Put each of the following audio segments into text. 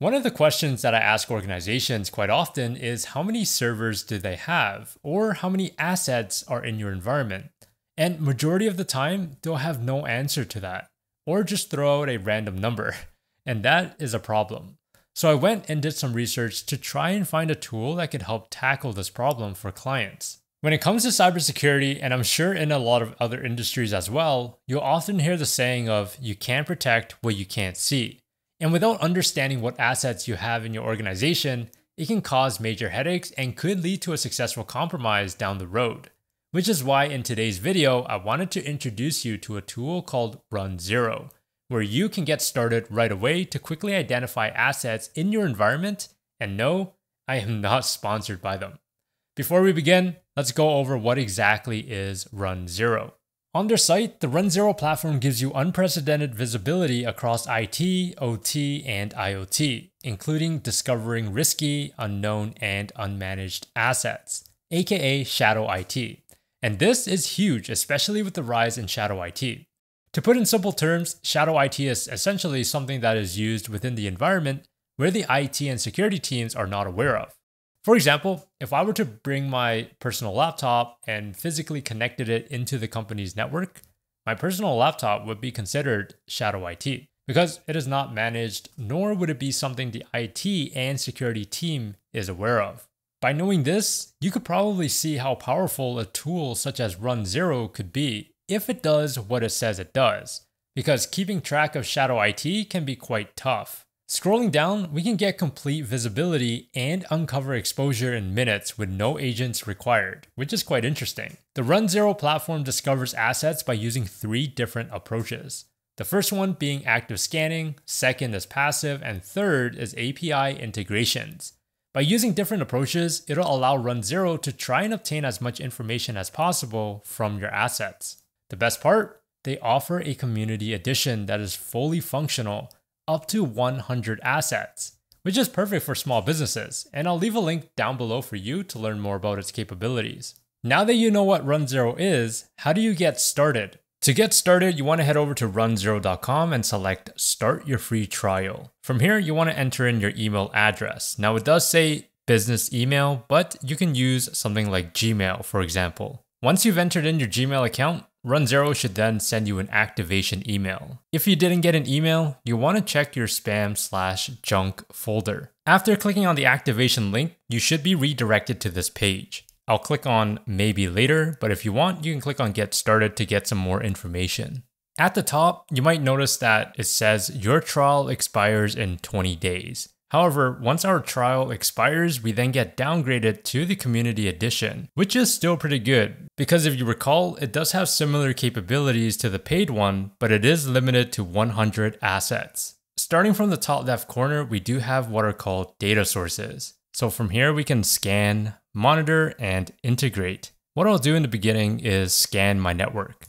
One of the questions that I ask organizations quite often is how many servers do they have or how many assets are in your environment? And majority of the time, they'll have no answer to that or just throw out a random number. And that is a problem. So I went and did some research to try and find a tool that could help tackle this problem for clients. When it comes to cybersecurity, and I'm sure in a lot of other industries as well, you'll often hear the saying of you can't protect what you can't see. And without understanding what assets you have in your organization, it can cause major headaches and could lead to a successful compromise down the road. Which is why in today's video, I wanted to introduce you to a tool called Run Zero, where you can get started right away to quickly identify assets in your environment. And no, I am not sponsored by them. Before we begin, let's go over what exactly is Run Zero. On their site, the Run Zero platform gives you unprecedented visibility across IT, OT, and IoT, including discovering risky, unknown, and unmanaged assets, aka Shadow IT. And this is huge, especially with the rise in Shadow IT. To put in simple terms, Shadow IT is essentially something that is used within the environment where the IT and security teams are not aware of. For example, if I were to bring my personal laptop and physically connected it into the company's network, my personal laptop would be considered shadow IT because it is not managed, nor would it be something the IT and security team is aware of. By knowing this, you could probably see how powerful a tool such as Run Zero could be if it does what it says it does, because keeping track of shadow IT can be quite tough. Scrolling down, we can get complete visibility and uncover exposure in minutes with no agents required, which is quite interesting. The Run Zero platform discovers assets by using three different approaches. The first one being active scanning, second is passive, and third is API integrations. By using different approaches, it'll allow Run Zero to try and obtain as much information as possible from your assets. The best part? They offer a community edition that is fully functional up to 100 assets, which is perfect for small businesses, and I'll leave a link down below for you to learn more about its capabilities. Now that you know what Run Zero is, how do you get started? To get started, you want to head over to runzero.com and select Start Your Free Trial. From here, you want to enter in your email address. Now, it does say business email, but you can use something like Gmail, for example. Once you've entered in your Gmail account, Run Zero should then send you an activation email. If you didn't get an email, you want to check your spam slash junk folder. After clicking on the activation link, you should be redirected to this page. I'll click on maybe later, but if you want, you can click on get started to get some more information. At the top, you might notice that it says your trial expires in 20 days. However, once our trial expires, we then get downgraded to the Community Edition, which is still pretty good, because if you recall, it does have similar capabilities to the paid one, but it is limited to 100 assets. Starting from the top left corner, we do have what are called data sources. So from here, we can scan, monitor, and integrate. What I'll do in the beginning is scan my network.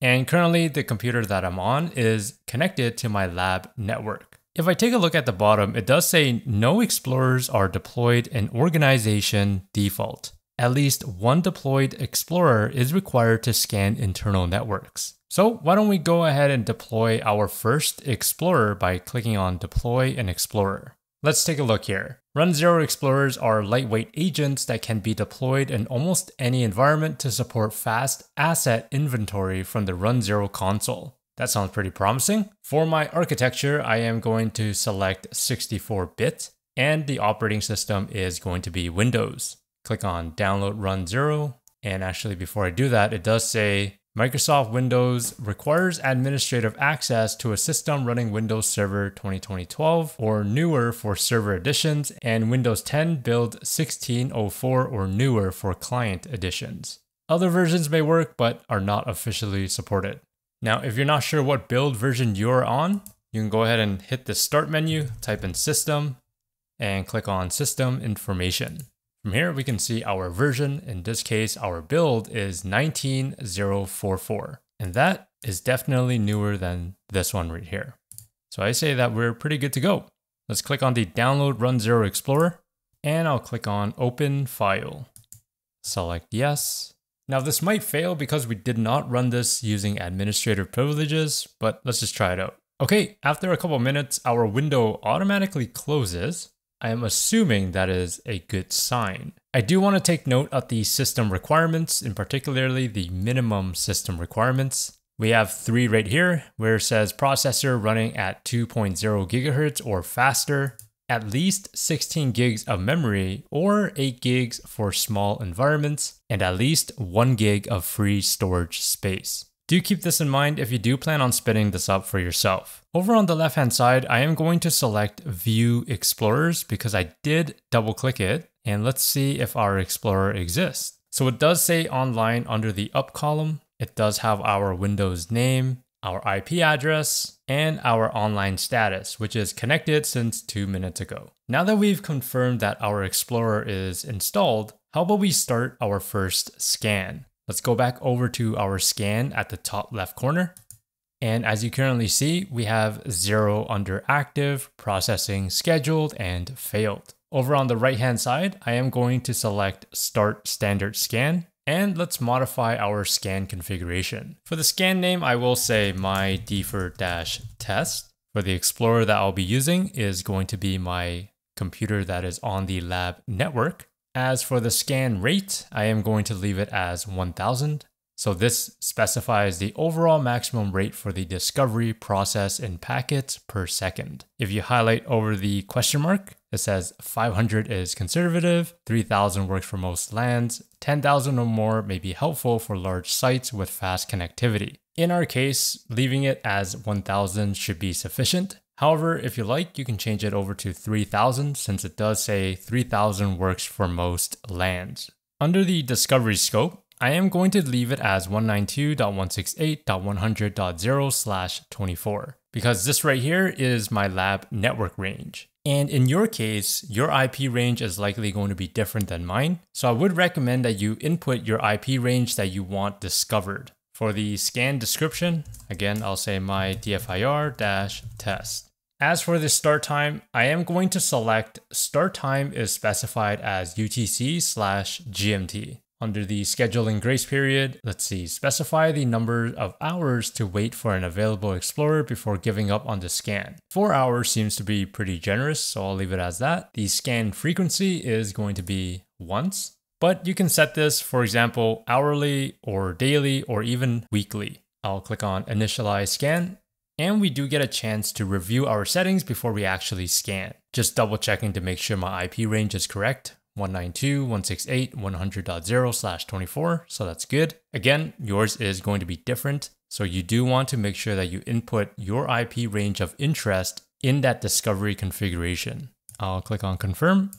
And currently, the computer that I'm on is connected to my lab network. If I take a look at the bottom, it does say no explorers are deployed in organization default. At least one deployed explorer is required to scan internal networks. So why don't we go ahead and deploy our first explorer by clicking on deploy an explorer. Let's take a look here. Run Zero Explorers are lightweight agents that can be deployed in almost any environment to support fast asset inventory from the Run Zero console. That sounds pretty promising. For my architecture, I am going to select 64-bit and the operating system is going to be Windows. Click on download run zero. And actually before I do that, it does say Microsoft Windows requires administrative access to a system running Windows Server 2012 or newer for server editions and Windows 10 build 1604 or newer for client editions. Other versions may work but are not officially supported. Now, if you're not sure what build version you're on, you can go ahead and hit the start menu, type in system, and click on system information. From here, we can see our version. In this case, our build is 19044, and that is definitely newer than this one right here. So I say that we're pretty good to go. Let's click on the download run zero explorer, and I'll click on open file. Select yes, now this might fail because we did not run this using administrative privileges, but let's just try it out. Okay, after a couple minutes, our window automatically closes. I am assuming that is a good sign. I do want to take note of the system requirements, in particularly the minimum system requirements. We have three right here where it says processor running at 2.0 gigahertz or faster, at least 16 gigs of memory or 8 gigs for small environments, and at least 1 gig of free storage space. Do keep this in mind if you do plan on spinning this up for yourself. Over on the left hand side, I am going to select View Explorers because I did double click it and let's see if our Explorer exists. So it does say online under the up column. It does have our Windows name, our IP address, and our online status, which is connected since two minutes ago. Now that we've confirmed that our Explorer is installed, how about we start our first scan? Let's go back over to our scan at the top left corner. And as you currently see, we have zero under active, processing scheduled, and failed. Over on the right hand side, I am going to select start standard scan and let's modify our scan configuration. For the scan name, I will say my DFIR-test. For the Explorer that I'll be using is going to be my computer that is on the lab network. As for the scan rate, I am going to leave it as 1000. So this specifies the overall maximum rate for the discovery process in packets per second. If you highlight over the question mark, it says 500 is conservative, 3000 works for most LANs, 10,000 or more may be helpful for large sites with fast connectivity. In our case, leaving it as 1000 should be sufficient. However, if you like, you can change it over to 3000 since it does say 3000 works for most LANs. Under the discovery scope, I am going to leave it as 192.168.100.0 slash 24 because this right here is my lab network range. And in your case, your IP range is likely going to be different than mine. So I would recommend that you input your IP range that you want discovered. For the scan description, again, I'll say my DFIR-test. As for the start time, I am going to select start time is specified as UTC slash GMT. Under the scheduling grace period, let's see, specify the number of hours to wait for an available Explorer before giving up on the scan. Four hours seems to be pretty generous, so I'll leave it as that. The scan frequency is going to be once, but you can set this, for example, hourly or daily or even weekly. I'll click on initialize scan and we do get a chance to review our settings before we actually scan. Just double checking to make sure my IP range is correct. 192.168.100.0 slash 24, so that's good. Again, yours is going to be different, so you do want to make sure that you input your IP range of interest in that discovery configuration. I'll click on confirm,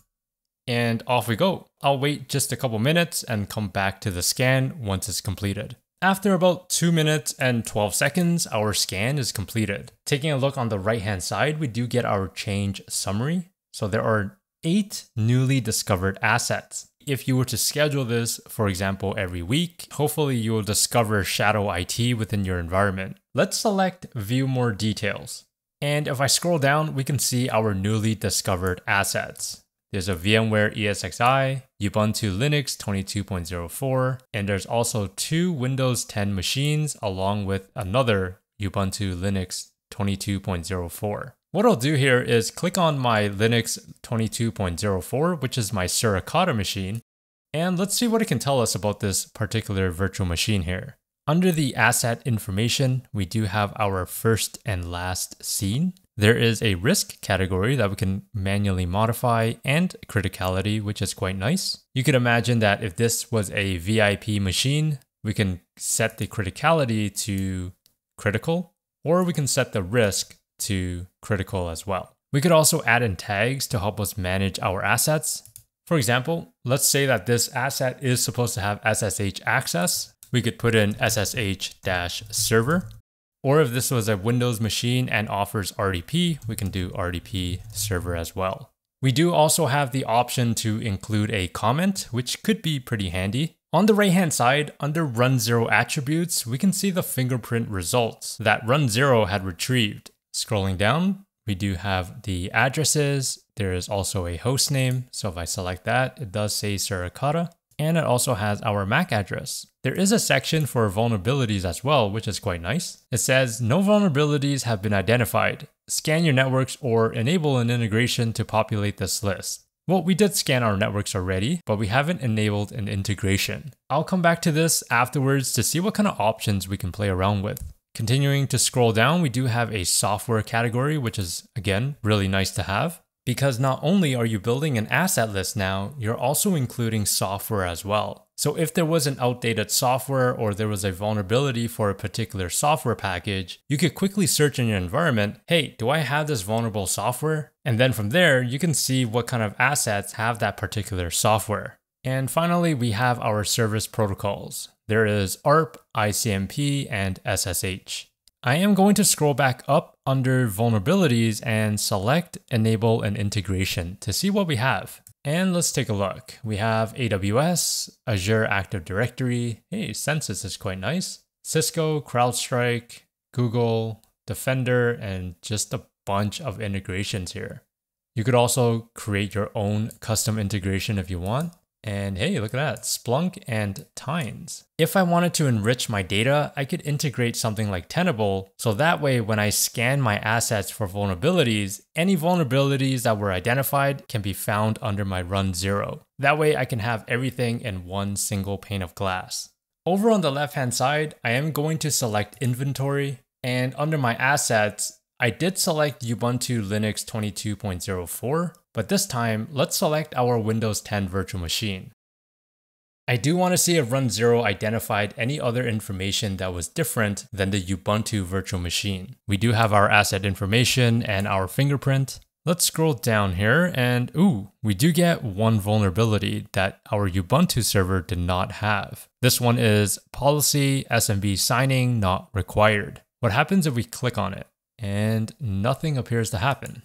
and off we go. I'll wait just a couple minutes and come back to the scan once it's completed. After about 2 minutes and 12 seconds, our scan is completed. Taking a look on the right hand side, we do get our change summary. So there are eight newly discovered assets. If you were to schedule this, for example, every week, hopefully you will discover shadow IT within your environment. Let's select view more details. And if I scroll down, we can see our newly discovered assets. There's a VMware ESXi, Ubuntu Linux 22.04, and there's also two Windows 10 machines along with another Ubuntu Linux 22.04. What I'll do here is click on my Linux 22.04, which is my Suricata machine, and let's see what it can tell us about this particular virtual machine here. Under the asset information, we do have our first and last seen. There is a risk category that we can manually modify and criticality, which is quite nice. You could imagine that if this was a VIP machine, we can set the criticality to critical, or we can set the risk to critical as well. We could also add in tags to help us manage our assets. For example, let's say that this asset is supposed to have SSH access. We could put in SSH-server or if this was a Windows machine and offers RDP, we can do RDP server as well. We do also have the option to include a comment, which could be pretty handy. On the right hand side, under run zero attributes, we can see the fingerprint results that run zero had retrieved. Scrolling down, we do have the addresses. There is also a host name. So if I select that, it does say Suricata. And it also has our MAC address. There is a section for vulnerabilities as well, which is quite nice. It says, no vulnerabilities have been identified. Scan your networks or enable an integration to populate this list. Well, we did scan our networks already, but we haven't enabled an integration. I'll come back to this afterwards to see what kind of options we can play around with. Continuing to scroll down, we do have a software category, which is again, really nice to have. Because not only are you building an asset list now, you're also including software as well. So if there was an outdated software or there was a vulnerability for a particular software package, you could quickly search in your environment, hey, do I have this vulnerable software? And then from there, you can see what kind of assets have that particular software. And finally, we have our service protocols. There is ARP, ICMP, and SSH. I am going to scroll back up under vulnerabilities and select enable an integration to see what we have. And let's take a look. We have AWS, Azure Active Directory. Hey, Censys is quite nice. Cisco, CrowdStrike, Google, Defender, and just a bunch of integrations here. You could also create your own custom integration if you want. And hey, look at that, Splunk and Tines. If I wanted to enrich my data, I could integrate something like Tenable, so that way when I scan my assets for vulnerabilities, any vulnerabilities that were identified can be found under my run zero. That way I can have everything in one single pane of glass. Over on the left hand side, I am going to select inventory, and under my assets, I did select Ubuntu Linux 22.04, but this time, let's select our Windows 10 virtual machine. I do want to see if Run Zero identified any other information that was different than the Ubuntu virtual machine. We do have our asset information and our fingerprint. Let's scroll down here and ooh, we do get one vulnerability that our Ubuntu server did not have. This one is policy SMB signing not required. What happens if we click on it? And nothing appears to happen.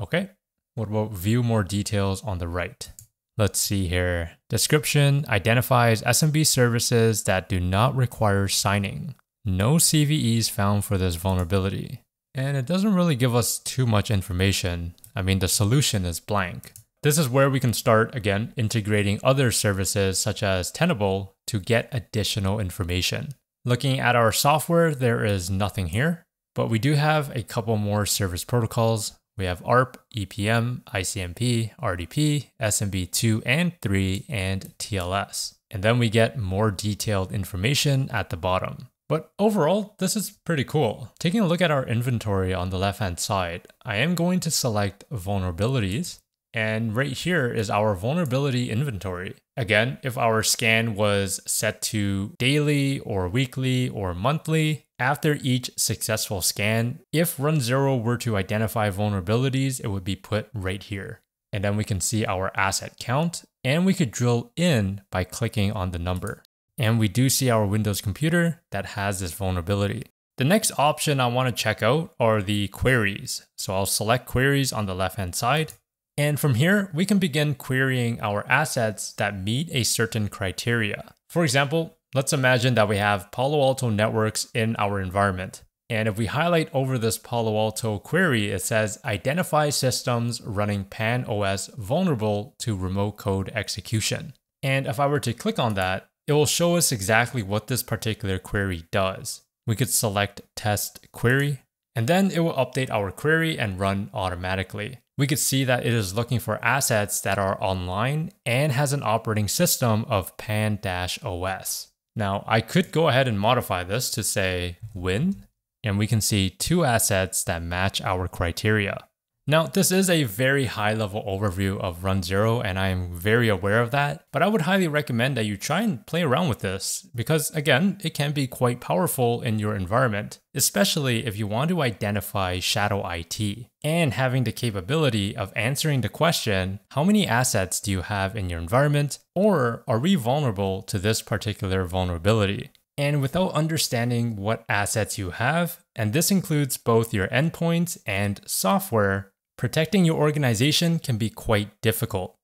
Okay, what about view more details on the right? Let's see here. Description identifies SMB services that do not require signing. No CVEs found for this vulnerability. And it doesn't really give us too much information. I mean, the solution is blank. This is where we can start, again, integrating other services such as Tenable to get additional information. Looking at our software, there is nothing here, but we do have a couple more service protocols we have ARP, EPM, ICMP, RDP, SMB2 and 3, and TLS. And then we get more detailed information at the bottom. But overall, this is pretty cool. Taking a look at our inventory on the left hand side, I am going to select vulnerabilities and right here is our vulnerability inventory. Again, if our scan was set to daily or weekly or monthly, after each successful scan, if run zero were to identify vulnerabilities, it would be put right here. And then we can see our asset count and we could drill in by clicking on the number. And we do see our Windows computer that has this vulnerability. The next option I want to check out are the queries. So I'll select queries on the left hand side and from here, we can begin querying our assets that meet a certain criteria. For example, let's imagine that we have Palo Alto networks in our environment. And if we highlight over this Palo Alto query, it says identify systems running Pan OS vulnerable to remote code execution. And if I were to click on that, it will show us exactly what this particular query does. We could select test query, and then it will update our query and run automatically we could see that it is looking for assets that are online and has an operating system of pan-os. Now, I could go ahead and modify this to say win, and we can see two assets that match our criteria. Now, this is a very high level overview of Run Zero, and I am very aware of that, but I would highly recommend that you try and play around with this because, again, it can be quite powerful in your environment, especially if you want to identify shadow IT and having the capability of answering the question how many assets do you have in your environment, or are we vulnerable to this particular vulnerability? And without understanding what assets you have, and this includes both your endpoints and software, protecting your organization can be quite difficult.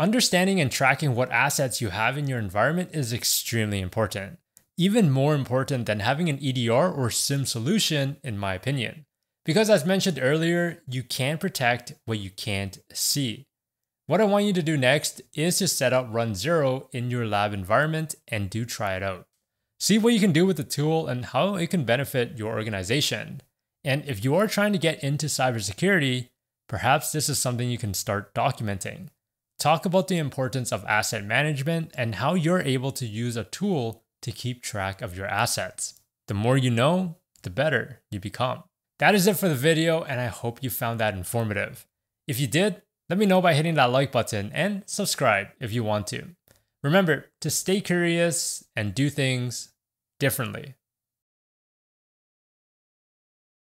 Understanding and tracking what assets you have in your environment is extremely important. Even more important than having an EDR or SIEM solution, in my opinion. Because as mentioned earlier, you can't protect what you can't see. What I want you to do next is to set up Run Zero in your lab environment and do try it out. See what you can do with the tool and how it can benefit your organization. And if you are trying to get into cybersecurity, perhaps this is something you can start documenting. Talk about the importance of asset management and how you're able to use a tool to keep track of your assets. The more you know, the better you become. That is it for the video, and I hope you found that informative. If you did, let me know by hitting that like button and subscribe if you want to. Remember to stay curious and do things differently.